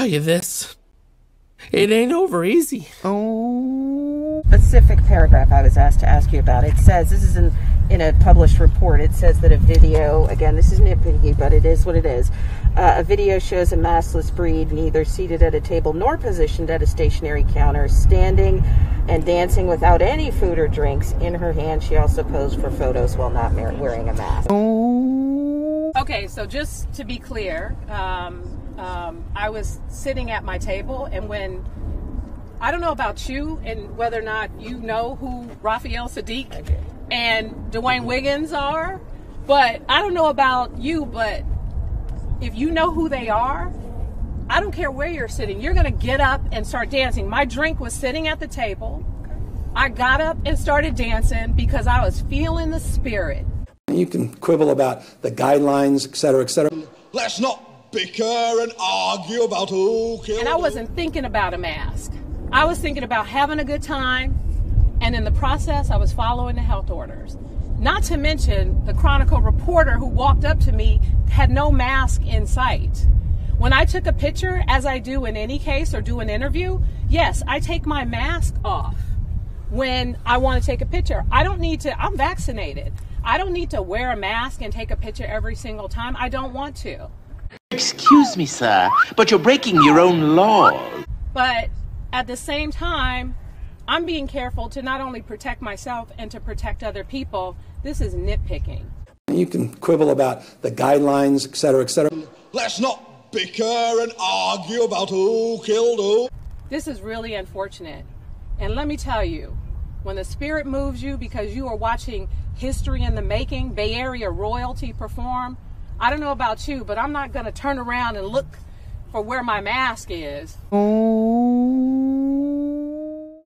tell you this. It ain't over easy. Oh. Specific paragraph I was asked to ask you about. It says this is in in a published report. It says that a video again, this is nitpicky, but it is what it is. Uh, a video shows a maskless breed, neither seated at a table nor positioned at a stationary counter, standing and dancing without any food or drinks in her hand. She also posed for photos while not wearing a mask. Oh. Okay, so just to be clear, um, um, I was sitting at my table, and when I don't know about you and whether or not you know who Raphael Saadiq and Dwayne Wiggins are, but I don't know about you, but if you know who they are, I don't care where you're sitting, you're gonna get up and start dancing. My drink was sitting at the table. I got up and started dancing because I was feeling the spirit. You can quibble about the guidelines, et cetera, et cetera. Let's not bicker and argue about who killed And I wasn't thinking about a mask. I was thinking about having a good time, and in the process, I was following the health orders. Not to mention, the Chronicle reporter who walked up to me had no mask in sight. When I took a picture, as I do in any case or do an interview, yes, I take my mask off when I want to take a picture. I don't need to, I'm vaccinated. I don't need to wear a mask and take a picture every single time. I don't want to. Excuse me, sir, but you're breaking your own laws. But at the same time, I'm being careful to not only protect myself and to protect other people. This is nitpicking. You can quibble about the guidelines, et cetera, et cetera. Let's not bicker and argue about who killed who. This is really unfortunate. And let me tell you, when the spirit moves you because you are watching history in the making, Bay Area royalty perform, I don't know about you, but I'm not going to turn around and look for where my mask is. Oh.